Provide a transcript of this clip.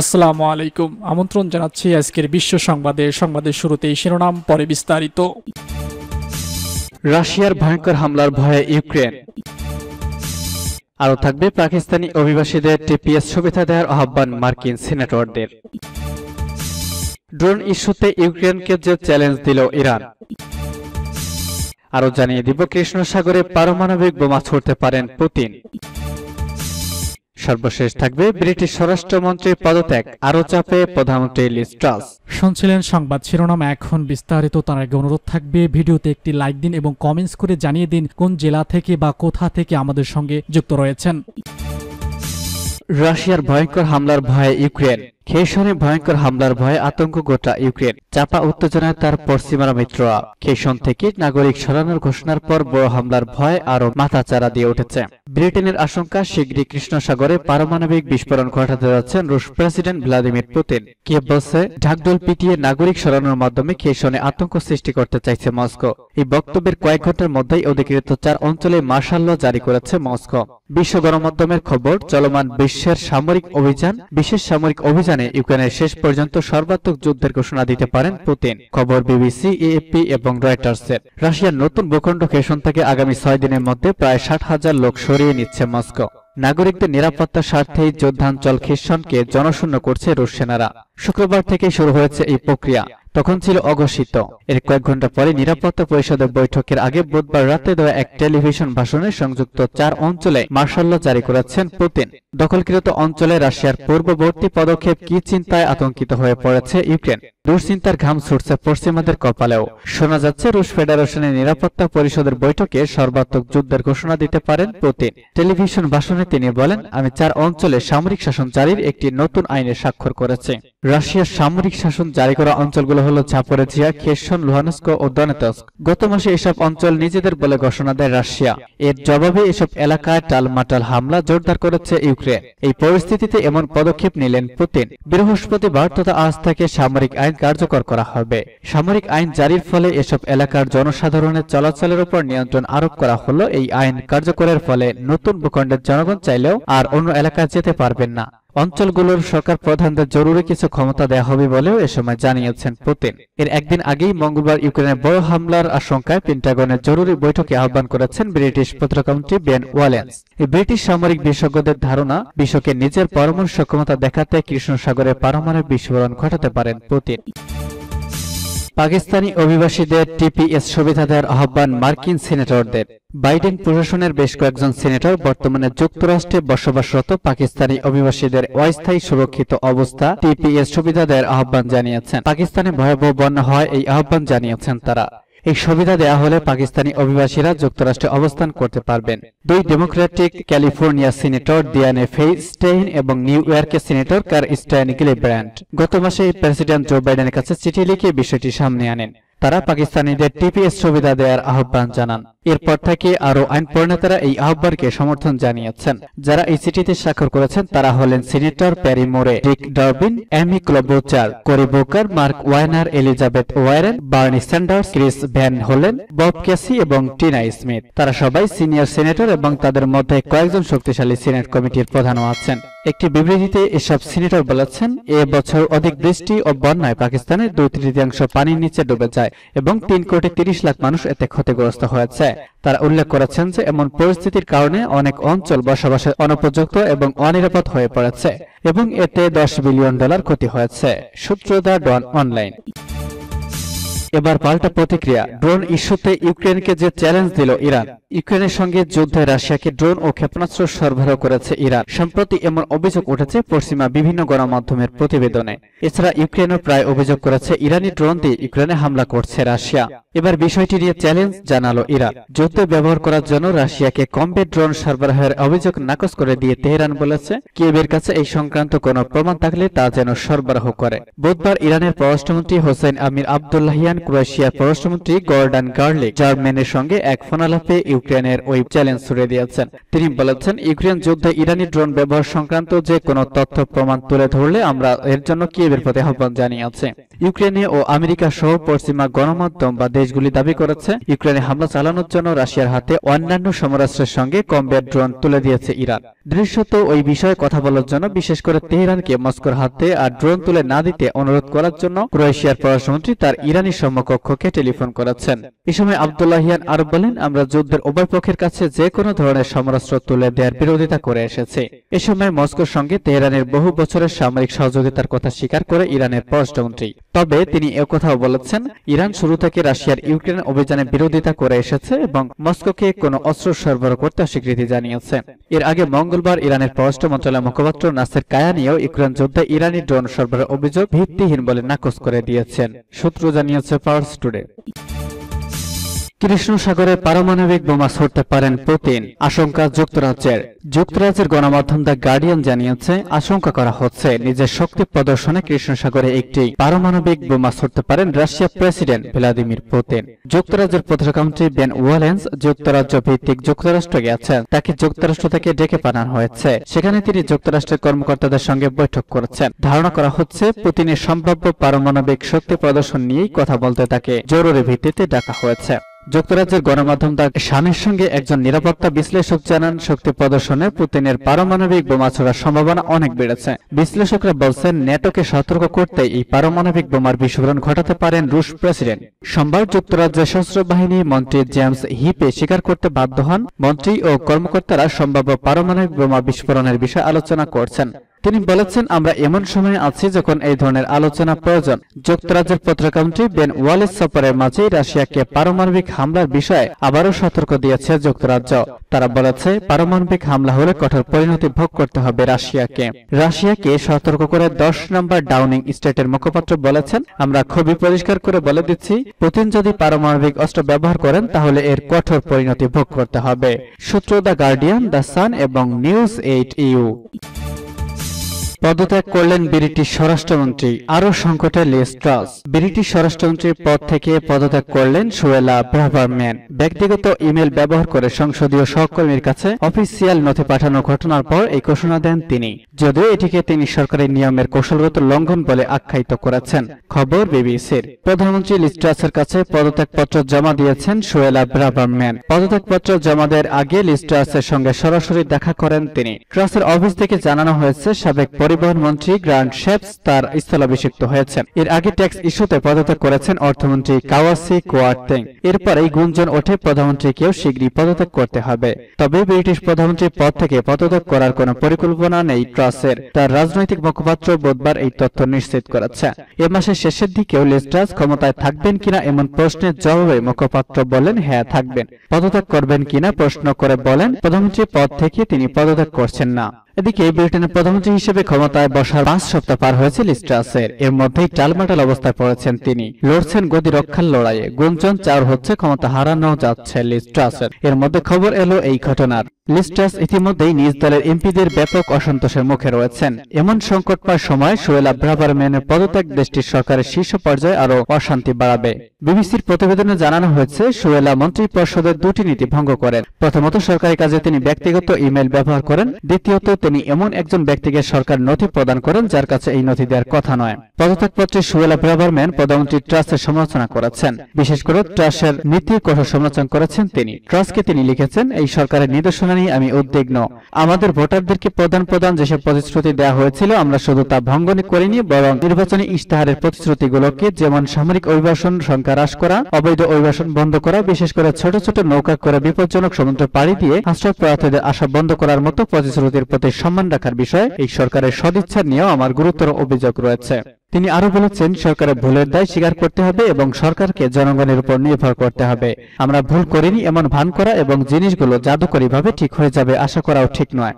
আসসালামু আলাইকুম। আমন্ত্রণ জানাচ্ছি আজকের বিশ্ব সংবাদে। সংবাদের শুরুতেই শিরোনাম, পরে বিস্তারিত। রাশিয়ার ভয়ঙ্কর হামলার ভয়ে ইউক্রেন। আরও থাকবে পাকিস্তানি অভিবাসীদের টিপিএস সুবিধা দেওয়ার আহ্বান মার্কিন সিনেটরদের। ড্রোন ইস্যুতে ইউক্রেনকে যে চ্যালেঞ্জ দিল ইরান। আরও জানিয়ে দিব কৃষ্ণ সাগরে পারমাণবিক বোমা ছুড়তে পারেন পুতিন। সর্বশেষ থাকবে ব্রিটিশ স্বরাষ্ট্রমন্ত্রীর পদত্যাগ আরও চাপে প্রধানমন্ত্রী লিস্ট্রাস ট্রাস। শুনছিলেন সংবাদ শিরোনাম এখন বিস্তারিত তার আগে অনুরোধ থাকবে ভিডিওতে একটি লাইক দিন এবং কমেন্টস করে জানিয়ে দিন কোন জেলা থেকে বা কোথা থেকে আমাদের সঙ্গে যুক্ত রয়েছেন। রাশিয়ার ভয়ঙ্কর হামলার ভয়ে ইউক্রেন। খেসনে ভয়ঙ্কর হামলার ভয়ে আতঙ্ক গোটা ইউক্রেন। চাপা, উত্তেজনায় তার পশ্চিমারা মিত্ররা। খেসন থেকে নাগরিক সরানোর ঘোষণার পর বড় হামলার ভয় আরও মাথাচাড়া দিয়ে উঠেছে। ব্রিটেনের আশঙ্কা শীঘ্রই কৃষ্ণসাগরে পারমাণবিক বিস্ফোরণ ঘটাতে যাচ্ছেন রুশ প্রেসিডেন্ট ভ্লাদিমির পুতিন। কে বলছে, ঢাকডোল পিটিয়ে নাগরিক সরানোর মাধ্যমে খেসনে আতঙ্ক সৃষ্টি করতে চাইছে মস্কো। এই বক্তব্যের কয়েক ঘণ্টার মধ্যেই অধিকৃত চার অঞ্চলে মার্শাল জারি করেছে মস্কো। বিশ্ব গণমাধ্যমের খবর, চলমান বিশ্বের সামরিক অভিযান, বিশেষ সামরিক অভিযানে ইউক্রেনের শেষ পর্যন্ত সর্বাত্মক যুদ্ধের ঘোষণা দিতে পারেন পুতিন। খবর বিবিসি, এএফপি এবং রয়টার্সের। রাশিয়ার নতুন ভূখণ্ড খেসন থেকে আগামী ছয় দিনের মধ্যে প্রায় ষাট হাজার লোক সরিয়ে নিচ্ছে মস্কো। নাগরিকদের নিরাপত্তার স্বার্থেই যোদ্ধাঞ্চল খিসনকে জনশূন্য করছে রুশ সেনারা। শুক্রবার থেকে শুরু হয়েছে এই প্রক্রিয়া। তখন ছিল অঘোষিত। এর কয়েক ঘণ্টা পরে নিরাপত্তা পরিষদের বৈঠকের আগে বুধবার রাতে দেওয়া এক টেলিভিশন ভাষণে সংযুক্ত চার অঞ্চলে মার্শাল জারি করেছেন পুতিন। দখলকৃত অঞ্চলে রাশিয়ার পূর্ববর্তী পদক্ষেপ কি চিন্তায় আতঙ্কিত হয়ে পড়েছে ইউক্রেন? দুশ্চিন্তার ঘাম ছুটছে পশ্চিমাদের কপালেও। শোনা যাচ্ছে, রুশ ফেডারেশনের নিরাপত্তা পরিষদের বৈঠকে সর্বাত্মক যুদ্ধের ঘোষণা দিতে পারেন পুতিন। টেলিভিশন ভাষণে তিনি বলেন, আমি চার অঞ্চলে সামরিক শাসন জারির একটি নতুন আইনে স্বাক্ষর করেছি। রাশিয়ার সামরিক শাসন জারি করা অঞ্চলগুলো হল ঝাপরেজিয়া খেসন লুহানস্ক ও দনেতস্ক গত মাসে এসব অঞ্চল নিজেদের বলে ঘোষণা দেয় রাশিয়া। এর জবাবে এসব এলাকায় টালমাটাল হামলা জোরদার করেছে ইউক্রেন। এই পরিস্থিতিতে এমন পদক্ষেপ নিলেন পুতিন। বৃহস্পতিবার তথা আজ থেকে সামরিক আইন কার্যকর করা হবে। সামরিক আইন জারির ফলে এসব এলাকার জনসাধারণের চলাচলের উপর নিয়ন্ত্রণ আরোপ করা হলো। এই আইন কার্যকরের ফলে নতুন ভূখণ্ডের জনগণ চাইলেও আর অন্য এলাকায় যেতে পারবেন না। অঞ্চলগুলোর সরকার প্রধানদের জরুরি কিছু ক্ষমতা দেয়া হবে বলেও এ সময় জানিয়েছেন পুতিন। এর একদিন আগেই মঙ্গলবার ইউক্রেনের বড় হামলার আশঙ্কায় পেন্টাগনের জরুরি বৈঠকে আহ্বান করেছেন ব্রিটিশ প্রতিরক্ষামন্ত্রী বেন ওয়ালেন্স। ব্রিটিশ সামরিক বিশেষজ্ঞদের ধারণা, বিশ্বকে নিজের পরমাণু সক্ষমতা দেখাতে কৃষ্ণ সাগরে পারমাণবিক বিস্ফোরণ ঘটাতে পারেন পুতিন। পাকিস্তানি অভিবাসীদের টিপিএস সুবিধা দেওয়ার আহ্বান মার্কিন সিনেটরদের। বাইডেন প্রশাসনের বেশ কয়েকজন সিনেটর বর্তমানে যুক্তরাষ্ট্রে বসবাসরত পাকিস্তানি অভিবাসীদের অস্থায়ী সুরক্ষিত অবস্থা টিপিএস সুবিধা দেওয়ার আহ্বান জানিয়েছেন। পাকিস্তানে ভয়াবহ বন্যা হয় এই আহ্বান জানিয়েছেন তারা। এই সুবিধা দেয়া হলে পাকিস্তানি অভিবাসীরা যুক্তরাষ্ট্রে অবস্থান করতে পারবেন। দুই democratic California senator Dianne Feinstein এবং নিউ ইয়র্কের সিনেটর কার স্টাইন গিলিব্র্যান্ড গত মাসে প্রেসিডেন্ট জো বাইডেনের কাছে চিঠি লিখে বিষয়টি সামনে আনেন। তারা পাকিস্তানিদের টিপিএস সুবিধা দেওয়ার আহ্বান জানান। এরপর থেকে আরও আইন প্রণেতারা এই আহ্বানকে সমর্থন জানিয়েছেন। যারা এই চিঠিতে স্বাক্ষর করেছেন, তারা হলেন senator Patty Murray, Dick Durbin, Amy Klobuchar, Cory Booker, Mark Warner, Elizabeth Warren, Bernie Sanders, Chris Van Hollen, Bob Casey এবং টিনা স্মিথ। তারা সবাই সিনিয়র সিনেটর এবং তাদের মধ্যে কয়েকজন শক্তিশালী সিনেট কমিটির প্রধানও আছেন। একটি বিবৃতিতে এসব সিনেটর বলেছেন, এ বছর অধিক বৃষ্টি ও বন্যায় পাকিস্তানের দুই তৃতীয়াংশ পানির নিচে ডুবে যায় এবং তিন কোটি তিরিশ লাখ মানুষ এতে ক্ষতিগ্রস্ত হয়েছে। তারা উল্লেখ করেছেন যে এমন পরিস্থিতির কারণে অনেক অঞ্চল বসবাসের অনুপযুক্ত এবং অনিরাপদ হয়ে পড়েছে এবং এতে দশ বিলিয়ন ডলার ক্ষতি হয়েছে। সূত্রদা ডন অনলাইন। এবার পাল্টা প্রতিক্রিয়া। ড্রোন ইস্যুতে ইউক্রেনকে যে চ্যালেঞ্জ দিল ইরান, ইউক্রেনের সঙ্গে যুদ্ধে রাশিয়াকে ড্রোন ও ক্ষেপণাস্ত্র সরবরাহ করেছে ইরান। সম্প্রতি এমন অভিযোগ উঠেছে পশ্চিমা বিভিন্ন গণমাধ্যমের প্রতিবেদনে। এছাড়া ইউক্রেনও প্রায় অভিযোগ করেছে, ইরানি ড্রোন দিয়ে ইউক্রেনে হামলা করছে রাশিয়া। এবার বিষয়টি নিয়ে চ্যালেঞ্জ জানালো ইরান। যুদ্ধে ব্যবহার করার জন্য রাশিয়াকে কমবে ড্রোন সরবরাহের অভিযোগ নাকচ করে দিয়ে তেহরান বলেছে কিয়েবের কাছে এই সংক্রান্ত কোনো প্রমাণ থাকলে তা যেন সরবরাহ করে। বুধবার ইরানের পররাষ্ট্রমন্ত্রী হোসেন আমির আবদুল্লাহিয়ান ক্রোয়েশিয়ার পররাষ্ট্রমন্ত্রী গর্ডান গার্লিক জার্মানের সঙ্গে এক ফোনালাপে ইউক্রেনের ওই চ্যালেঞ্জ ছুড়ে দিয়েছেন। তিনি বলেছেন, ইউক্রেন যুদ্ধে ইরানি ড্রোন ব্যবহার সংক্রান্ত যে কোনো তথ্য প্রমাণ তুলে ধরলে আমরা এর জন্য কিয়েবের প্রতি আহ্বান জানিয়েছি। ইউক্রেনে ও আমেরিকা সহ পশ্চিমা গণমাধ্যম বা দেশগুলি দাবি করেছে, ইউক্রেনে হামলা চালানোর জন্য রাশিয়ার হাতে অন্যান্য সমরাস্ত্রের সঙ্গে কমব্যাট ড্রোন তুলে দিয়েছে ইরান। দৃশ্যত ওই বিষয়ে কথা বলার জন্য বিশেষ করে তেহরানকে মস্কোর হাতে আর ড্রোন তুলে না দিতে অনুরোধ করার জন্য ক্রোয়েশিয়ার পররাষ্ট্রমন্ত্রী তার ইরানি সমকক্ষকে টেলিফোন করেছেন। এ সময় আবদুল্লাহিয়ান আরও বলেন, আমরা যুদ্ধের উভয় পক্ষের কাছে যে কোনো ধরনের সমরাস্ত্র তুলে দেওয়ার বিরোধিতা করে এসেছে। এ সময় মস্কোর সঙ্গে তেহরানের বহু বছরের সামরিক সহযোগিতার কথা স্বীকার করে ইরানের পররাষ্ট্রমন্ত্রী। তবে তিনি একথাও বলেছেন, ইরান শুরু থেকে রাশিয়ার ইউক্রেন অভিযানে বিরোধিতা করে এসেছে এবং মস্কোকে কোনো অস্ত্র সরবরাহ করতে স্বীকৃতি জানিয়েছে। এর আগে মঙ্গলবার ইরানের পররাষ্ট্র মন্ত্রণালয়ের মুখপাত্র নাসের কায়ানিও ইউক্রেন যুদ্ধে ইরানি ড্রোন সরবরাহ অভিযোগ ভিত্তিহীন বলে নাকচ করে দিয়েছেন। সূত্র জানিয়েছে পার্স টুডে কৃষ্ণ সাগরে পারমাণবিক বোমা ছড়তে পারেন পুতিন, আশঙ্কা যুক্তরাজ্যের। যুক্তরাজ্যের গণমাধ্যম দ্য গার্ডিয়ান জানিয়েছে, আশঙ্কা করা হচ্ছে নিজের শক্তি প্রদর্শনে কৃষ্ণ সাগরে একটি পারমাণবিক বোমা ছড়তে পারেন রাশিয়া প্রেসিডেন্ট ভ্লাদিমির পুতিন। যুক্তরাজ্যের প্রধানমন্ত্রী বেন ওয়ালেন্স যুক্তরাজ্য ভিত্তিক যুক্তরাষ্ট্র গেছেন তাকে যুক্তরাষ্ট্র থেকে ডেকে পাঠানো হয়েছে। সেখানে তিনি যুক্তরাষ্ট্রের কর্মকর্তাদের সঙ্গে বৈঠক করেছেন। ধারণা করা হচ্ছে, পুতিনের সম্ভাব্য পারমাণবিক শক্তি প্রদর্শন নিয়েই কথা বলতে তাকে জরুরি ভিত্তিতে ডাকা হয়েছে। যুক্তরাজ্যের গণমাধ্যম দা শানের সঙ্গে একজন নিরাপত্তা বিশ্লেষক জানান, শক্তি প্রদর্শনে পুতিনের পারমাণবিক বোমা ছোড়ার সম্ভাবনা অনেক বেড়েছে। বিশ্লেষকরা বলছেন, নেটোকে সতর্ক করতে এই পারমাণবিক বোমার বিস্ফোরণ ঘটাতে পারেন রুশ প্রেসিডেন্ট। সোমবার যুক্তরাজ্যের সশস্ত্র বাহিনী মন্ত্রী জেমস হিপে স্বীকার করতে বাধ্য হন। মন্ত্রী ও কর্মকর্তারা সম্ভাব্য পারমাণবিক বোমা বিস্ফোরণের বিষয়ে আলোচনা করছেন। তিনি বলেছেন, আমরা এমন সময়ে আছি যখন এই ধরনের আলোচনা প্রয়োজন। যুক্তরাজ্যের পত্রিকামন্ত্রী বেন ওয়ালেস সফরের মাঝেই রাশিয়াকে পারমাণবিক হামলার বিষয়ে আবারও সতর্ক দিয়েছে যুক্তরাজ্য। তারা বলেছে, পারমাণবিক হামলা হলে কঠোর পরিণতি ভোগ করতে হবে রাশিয়াকে। রাশিয়াকে সতর্ক করে দশ নম্বর ডাউনিং স্টেটের মুখপাত্র বলেছেন, আমরা খুবই পরিষ্কার করে বলে দিচ্ছি, পুতিন যদি পারমাণবিক অস্ত্র ব্যবহার করেন, তাহলে এর কঠোর পরিণতি ভোগ করতে হবে। সূত্র দ্য গার্ডিয়ান, দ্য সান এবং নিউজ এইট ইউ। পদত্যাগ করলেন ব্রিটিশ স্বরাষ্ট্রমন্ত্রী। আরও সংকটে লিস ট্রাস। ব্রিটিশ স্বরাষ্ট্রমন্ত্রীর পদ থেকে পদত্যাগ করলেন সুয়েলা ব্রাভারম্যান। ব্যক্তিগত ইমেল ব্যবহার করে সংসদীয় সহকর্মীর কাছে অফিসিয়াল নথি পাঠানোর ঘটনার পর এই ঘোষণা দেন তিনি। যদিও এটিকে তিনি সরকারি নিয়মের কৌশলগত লঙ্ঘন বলে আখ্যায়িত করেছেন। খবর বিবিসির। প্রধানমন্ত্রী লিস্ট্রাসের কাছে পদত্যাগপত্র জমা দিয়েছেন সুয়েলা ব্রাভারম্যান। পদত্যাগপত্র জমা দেওয়ার আগে লিস্ট্রাসের সঙ্গে সরাসরি দেখা করেন তিনি। ট্রাসের অফিস থেকে জানানো হয়েছে সাবেক পরিবহন মন্ত্রী গ্রান্ট শেপস তার স্থলাভিষিক্ত হয়েছেন। এর আগে ট্যাক্স ইস্যুতে পদত্যাগ করেছেন অর্থমন্ত্রী কাওয়াসি কোয়ার্টেং এরপরেই গুঞ্জন ওঠে প্রধানমন্ত্রীকেও শীঘ্রই পদত্যাগ করতে হবে। তবে ব্রিটিশ প্রধানমন্ত্রীর পদ থেকে পদত্যাগ করার কোনো পরিকল্পনা নেই ট্রাসের। তার রাজনৈতিক মুখপাত্র বুধবার এই তথ্য নিশ্চিত করেছে। এ মাসের শেষের দিকেও লিস্ট্রাস ক্ষমতায় থাকবেন কিনা এমন প্রশ্নের জবাবে মুখপাত্র বলেন হ্যাঁ থাকবেন। পদত্যাগ করবেন কিনা প্রশ্ন করে বলেন। প্রধানমন্ত্রী পদ থেকে তিনি পদত্যাগ করছেন না। এদিকে ব্রিটেনের প্রধানমন্ত্রী হিসেবে ক্ষমতায় বসার পাঁচ সপ্তাহ পার হয়েছে লিস্ট্রাসের এর মধ্যেই টালমাটাল অবস্থায় পড়েছেন তিনি। লড়ছেন গদি রক্ষার লড়াইয়ে। গুঞ্জন চার হচ্ছে ক্ষমতা হারানো যাচ্ছে লিস্ট্রাসের এর মধ্যে খবর এলো এই ঘটনার। লিস্ট্রাস ইতিমধ্যেই নিজ দলের এমপিদের ব্যাপক অসন্তোষের মুখে রয়েছেন। এমন সংকটময় সময় সোয়েলা ব্রাভারম্যানের পদত্যাগ দেশটির সরকারের শীর্ষ পর্যায়ে আরও অশান্তি বাড়াবে। বিবিসির প্রতিবেদনে জানানো হয়েছে সোয়েলা মন্ত্রী পরিষদের দুটি নীতি ভঙ্গ করেন। প্রথমত, সরকারি কাজে তিনি ব্যক্তিগত ইমেল ব্যবহার করেন। দ্বিতীয়ত, তিনি এমন একজন ব্যক্তিকে সরকার নথি প্রদান করেন যার কাছে এই নথি দেওয়ার কথা নয়। পদত্যাগপত্রে সুয়েলা ব্রাভারম্যান প্রধানমন্ত্রী ট্রাস্টের সমালোচনা করেছেন। বিশেষ করে ট্রাস্টের নীতির কঠোর সমালোচনা করেছেন তিনি। ট্রাস্টকে তিনি লিখেছেন, এই সরকারের নির্দেশনা নিয়ে আমি উদ্বিগ্ন। আমাদের ভোটারদেরকে প্রদান প্রদান যেসব প্রতিশ্রুতি দেওয়া হয়েছিল, আমরা শুধু তা ভঙ্গনি করিনি, বরং নির্বাচনী ইশতেহারের প্রতিশ্রুতিগুলোকে যেমন সামরিক অভিবাসন সংখ্যা হ্রাস করা, অবৈধ অভিবাসন বন্ধ করা, বিশেষ করে ছোট ছোট নৌকা করে বিপজ্জনক সমুদ্র পাড়ি দিয়ে আশ্রয় প্রার্থীদের আশা বন্ধ করার মতো প্রতিশ্রুতির প্রতি সম্মান রাখার বিষয়ে এই সরকারের সদিচ্ছা নিয়েও আমার গুরুতর অভিযোগ রয়েছে। তিনি আরও বলেছেন সরকারের ভুলের দায় স্বীকার করতে হবে এবং সরকারকে জনগণের উপর নির্ভর করতে হবে। আমরা ভুল করিনি, এমন ভান করা এবং জিনিসগুলো জাদুকরীভাবে ঠিক হয়ে যাবে আশা করাও ঠিক নয়।